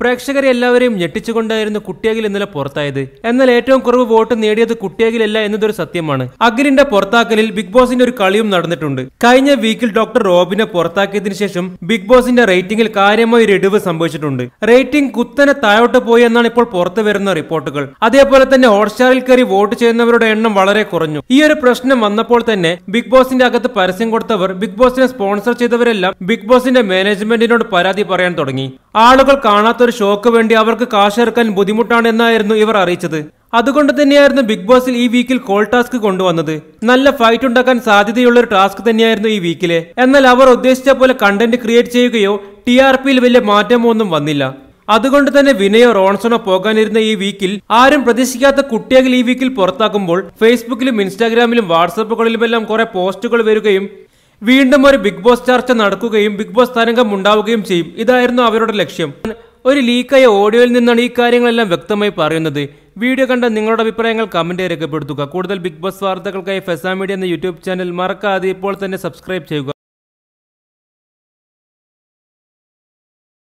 പ്രേക്ഷകരെ എല്ലാവരെയും ഞെട്ടിച്ചുകൊണ്ടായിരുന്നു കുട്ടിയകിൽ ഇന്നലെ പുറത്തായത്. എന്നാൽ ഏറ്റവും കുറവ് വോട്ട് നേടിയത് കുട്ടിയകിലല്ല എന്നതൊരു സത്യമാണ്. അഖിലിന്റെ പുറത്താക്കലിൽ ബിഗ് ബോസിന്റെ ഒരു കളിയും നടന്നിട്ടുണ്ട്. കഴിഞ്ഞ വീക്കിൽ ഡോക്ടർ റോബിനെ പുറത്താക്കിയതിനു ശേഷം ബിഗ് ബോസിന്റെ റേറ്റിംഗിൽ കാര്യമായ ഒരു ഇടിവ് സംഭവിച്ചിട്ടുണ്ട്. റേറ്റിംഗ് കുത്തനെ താഴോട്ട് പോയി എന്നാണ് ഇപ്പോൾ പുറത്തു വരുന്ന റിപ്പോർട്ടുകൾ. അതേപോലെ തന്നെ ഹോട്ട്സ്റ്റാറിൽ കയറി വോട്ട് ചെയ്യുന്നവരുടെ എണ്ണം വളരെ കുറഞ്ഞു. ഈ ഒരു പ്രശ്നം വന്നപ്പോൾ തന്നെ ബിഗ് ബോസിന്റെ അകത്ത് പരസ്യം കൊടുത്തവർ ബിഗ് ബോസിനെ സ്പോൺസർ ചെയ്തവരെല്ലാം ബിഗ് ബോസിന്റെ മാനേജ്മെന്റിനോട് പരാതി പറയാൻ തുടങ്ങി. ആളുകൾ കാണാത്തൊരു ഷോക്ക് വേണ്ടി അവർക്ക് കാശിറക്കാൻ ബുദ്ധിമുട്ടാണ് എന്നായിരുന്നു ഇവർ അറിയിച്ചത്. അതുകൊണ്ട് തന്നെയായിരുന്നു ബിഗ് ബോസിൽ ഈ വീക്കിൽ കോൾ ടാസ്ക് കൊണ്ടുവന്നത്. നല്ല ഫൈറ്റ് ഉണ്ടാക്കാൻ സാധ്യതയുള്ള ഒരു ടാസ്ക് തന്നെയായിരുന്നു ഈ വീക്കിലെ എന്നാൽ അവർ ഉദ്ദേശിച്ച പോലെ കണ്ടന്റ് ക്രിയേറ്റ് ചെയ്യുകയോ ടി ആർ പിയിൽ വലിയ മാറ്റമോ ഒന്നും വന്നില്ല. അതുകൊണ്ട് തന്നെ വിനയോ റോൺസണോ പോകാനിരുന്ന ഈ വീക്കിൽ ആരും പ്രതീക്ഷിക്കാത്ത കുട്ടികൾ ഈ വീക്കിൽ പുറത്താക്കുമ്പോൾ ഫേസ്ബുക്കിലും ഇൻസ്റ്റാഗ്രാമിലും വാട്സപ്പുകളിലുമെല്ലാം കുറെ പോസ്റ്റുകൾ വരികയും വീണ്ടും ഒരു ബിഗ് ബോസ് ചർച്ച നടക്കുകയും ബിഗ് ബോസ് തരംഗം ഉണ്ടാവുകയും ചെയ്യും. ഇതായിരുന്നു അവരുടെ ലക്ഷ്യം. ഒരു ലീക്കായ ഓഡിയോയിൽ നിന്നാണ് ഈ കാര്യങ്ങളെല്ലാം വ്യക്തമായി പറയുന്നത്. വീഡിയോ കണ്ട നിങ്ങളുടെ അഭിപ്രായങ്ങൾ കമന്റ് രേഖപ്പെടുത്തുക. കൂടുതൽ ബിഗ് ബോസ് വാർത്തകൾക്കായി ഫെസാ മീഡിയ എന്ന യൂട്യൂബ് ചാനൽ മറക്കാതെ ഇപ്പോൾ തന്നെ സബ്സ്ക്രൈബ് ചെയ്യുക.